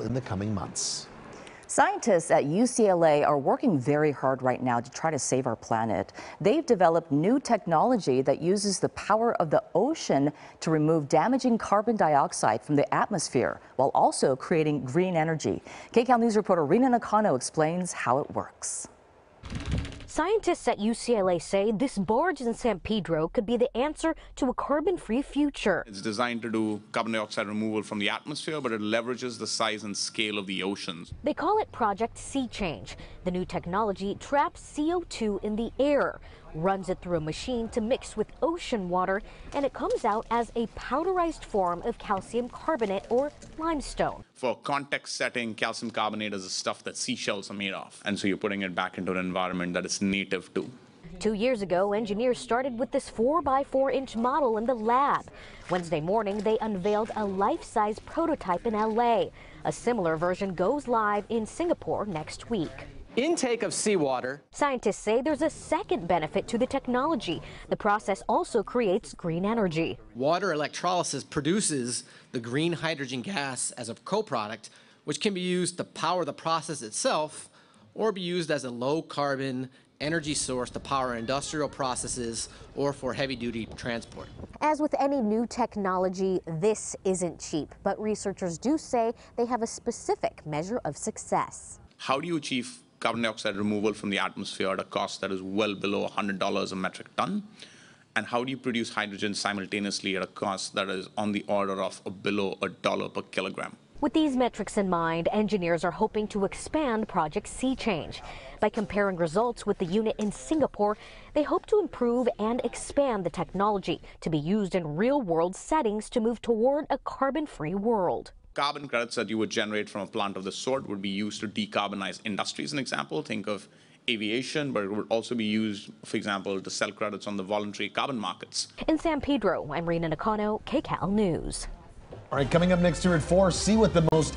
in the coming months. Scientists at UCLA are working very hard right now to try to save our planet. They've developed new technology that uses the power of the ocean to remove damaging carbon dioxide from the atmosphere while also creating green energy. KCAL News reporter Rina Nakano explains how it works. Scientists at UCLA say this barge in San Pedro could be the answer to a carbon free future. It's designed to do carbon dioxide removal from the atmosphere, but it leverages the size and scale of the oceans. They call it Project Sea Change. The new technology traps CO2 in the air, runs it through a machine to mix with ocean water, and it comes out as a powderized form of calcium carbonate or limestone. For context setting, calcium carbonate is the stuff that seashells are made of. And so you're putting it back into an environment that it's native to. Two years ago, engineers started with this 4 by 4 inch model in the lab. Wednesday morning, they unveiled a life size prototype in LA. A similar version goes live in Singapore next week intake of seawater. Scientists say there's a second benefit to the technology. The process also creates green energy. Water electrolysis produces the green hydrogen gas as a co-product, which can be used to power the process itself or be used as a low carbon energy source to power industrial processes or for heavy duty transport. As with any new technology, this isn't cheap, but researchers do say they have a specific measure of success. How do you achieve carbon dioxide removal from the atmosphere at a cost that is well below $100 a metric ton? And how do you produce hydrogen simultaneously at a cost that is on the order of below a dollar per kilogram? With these metrics in mind, engineers are hoping to expand Project Sea Change. By comparing results with the unit in Singapore, they hope to improve and expand the technology to be used in real world settings to move toward a carbon free world carbon credits that you would generate from a plant of this sort would be used to decarbonize industry, as an example. Think of aviation, but it would also be used, for example, to sell credits on the voluntary carbon markets. In San Pedro, I'm Rina Nakano, KCAL News. All right, coming up next here at 4, see what the most